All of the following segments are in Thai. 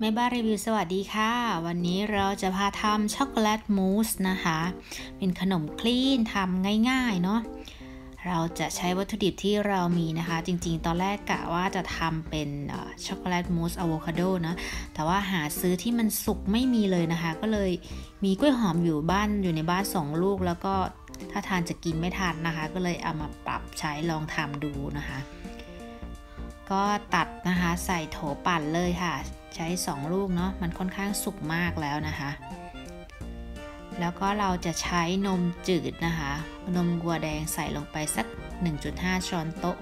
แม่บ้านรีวิวสวัสดีค่ะ วันนี้เราจะพาทำช็อกโกแลตมูสนะคะ เป็นขนมคลีนทำง่ายๆเนาะเราจะใช้วัตถุดิบที่เรามีนะคะ จริงๆ ตอนแรกกะว่าจะทำเป็นช็อกโกแลตมูสอะโวคาโดนะแต่ว่าหาซื้อที่มันสุกไม่มีเลยนะคะ ก็เลยมีกล้วยหอมอยู่บ้านอยู่ในบ้านสองลูก แล้วก็ถ้าทานจะกินไม่ทันนะคะ ก็เลยเอามาปรับใช้ลองทำดูนะคะ ก็ตัดนะคะใส่โถปั่นเลยค่ะ ใช้ 2 ลูกเนาะมันค่อนข้างสุกมากแล้วนะคะ แล้วก็เราจะใช้นมจืดนะคะ นมกัวแดงใส่ลงไปสัก 1.5 ช้อนโต๊ะ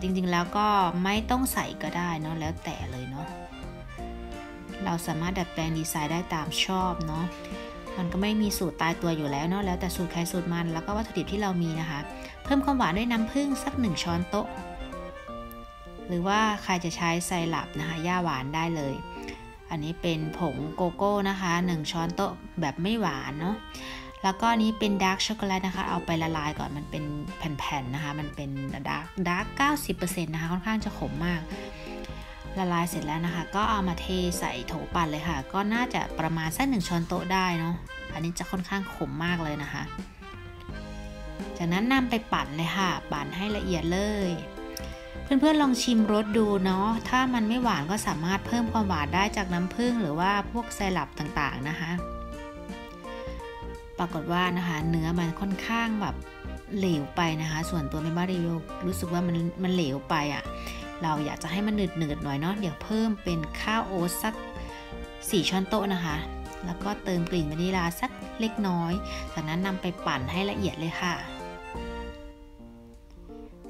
จริงๆแล้วก็ไม่ต้องใส่ก็ได้เนาะแล้วแต่เลยเนาะเราสามารถดัดแปลงดีไซน์ได้ตามชอบเนาะมันก็ไม่มีสูตรตายตัวอยู่แล้วเนาะแล้วแต่สูตรใครสูตรมันแล้วก็วัตถุดิบที่เรามีนะคะ เพิ่มความหวานด้วยน้ำผึ้งสัก 1 ช้อนโต๊ะ หรือว่าใครจะใช้ไซรัปนะคะหญ้าหวานได้เลย อันนี้เป็นผงโกโก้นะคะ 1 ช้อนโต๊ะแบบไม่หวานเนาะแล้วก็นี้เป็น dark ช็อกโกแลตนะคะ เอาไปละลายก่อนมันเป็นแผ่นๆนะคะ มันเป็น dark dark เก้าสิบเปอร์เซ็นต์นะคะ ค่อนข้างจะขมมาก ละลายเสร็จแล้วนะคะ ก็เอามาเทใส่โถปั่นเลยค่ะ ก็น่าจะประมาณสักหนึ่งช้อนโต๊ะได้เนาะอันนี้จะค่อนข้างขมมากเลยนะคะ จากนั้นนำไปปั่นเลยค่ะ ปั่นให้ละเอียดเลย เพื่อนๆลองชิมรสดูเนาะ ถ้ามันไม่หวานก็สามารถเพิ่มความหวานได้จากน้ำผึ้งหรือว่าพวกไซรัปต่างๆนะคะ ปรากฏว่านะคะเนื้อมันค่อนข้างแบบเหลวไปนะคะ ส่วนตัวแม่บ้านรีวิวรู้สึกว่ามันมันเหลวไปอะ่ะ เราอยากจะให้มันหนืดหนืดหน่อยเนาะ เดี๋ยวเพิ่มเป็นข้าวโอ๊ตสัก 4 ช้อนโต๊ะนะคะ แล้วก็เติมกลิ่นวานิลาสักเล็กน้อย จากนั้นนำไปปั่นให้ละเอียดเลยค่ะ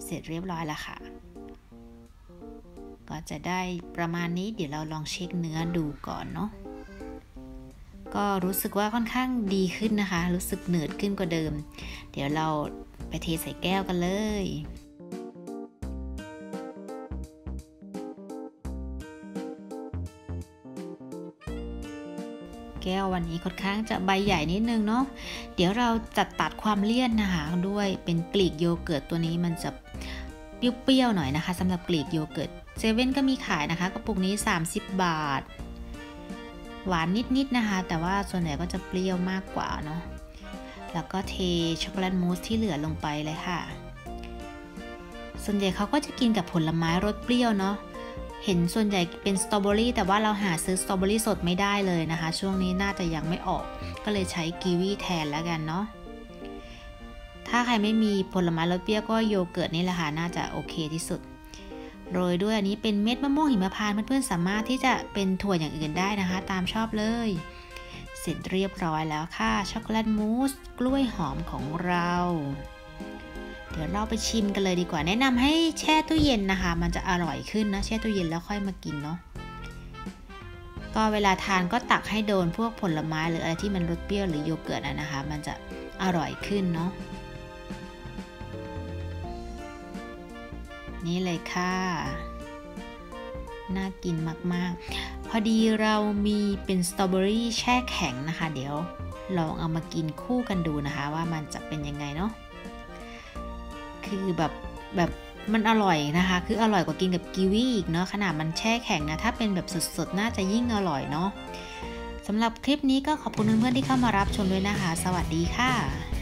เสร็จเรียบร้อยแล้วค่ะ ก็จะได้ประมาณนี้เดี๋ยวเราลองเช็คเนื้อดูก่อนเนาะก็รู้สึกว่าค่อนข้างดีขึ้นนะคะ รู้สึกเหนืดขึ้นกว่าเดิม เดี๋ยวเราไปเทใส่แก้วกันเลยแก้ววันนี้ค่อนข้างจะใบใหญ่นิดนึงเนาะ เดี๋ยวเราจัดตัดความเลี่ยนนะคะด้วยเป็น Greek โยเกิร์ตตัวนี้มันจะเปรี้ยวๆหน่อยนะคะสำหรับ Greek โยเกิร์ต เซเว่นก็มีขายนะคะกระปุกนี้ 30 บาท หวานนิดๆนะคะ แต่ว่าส่วนใหญ่ก็จะเปรี้ยวมากกว่าเนาะแล้วก็เทช็อกโกแลตมูสที่เหลือลงไปเลยค่ะ ส่วนใหญ่เขาก็จะกินกับผลไม้รสเปรี้ยวเนาะเห็นส่วนใหญ่เป็นสตรอเบอรี่แต่ว่าเราหาซื้อสตรอเบอรี่สดไม่ได้เลยนะคะ ช่วงนี้น่าจะยังไม่ออก ก็เลยใช้กีวีแทนแล้วกันเนาะถ้าใครไม่มีผลไม้รสเปรี้ยวก็โยเกิร์ตนี่แหละค่ะน่าจะโอเคที่สุด โรยด้วยอันนี้เป็นเม็ดมะม่วงหิมพานต์เพื่อนๆสามารถที่จะเป็นถั่วอย่างอื่นได้นะคะ ตามชอบเลย เสร็จเรียบร้อยแล้วค่ะช็อกโกแลตมูสกล้วยหอมของเรา เดี๋ยวเราไปชิมกันเลยดีกว่าแนะนำให้แช่ตู้เย็นนะคะ มันจะอร่อยขึ้นนะแช่ตู้เย็นแล้วค่อยมากินเนาะก็เวลาทานก็ตักให้โดนพวกผลไม้หรืออะไรที่มันรสเปรี้ยวหรือโยเกิร์ตนะคะ มันจะอร่อยขึ้นเนาะ นี่เลยค่ะ น่ากินมากๆ พอดีเรามีเป็นสตรอเบอรี่แช่แข็งนะคะ เดี๋ยวลองเอามากินคู่กันดูนะคะ ว่ามันจะเป็นยังไงเนาะ คือแบบแบบมันอร่อยนะคะ คืออร่อยกว่ากินกับกีวีอีกเนาะขนาดมันแช่แข็งนะ ถ้าเป็นแบบสดๆ น่าจะยิ่งอร่อยเนาะสำหรับคลิปนี้ก็ขอบคุณเพื่อนๆที่เข้ามารับชมด้วยนะคะ สวัสดีค่ะ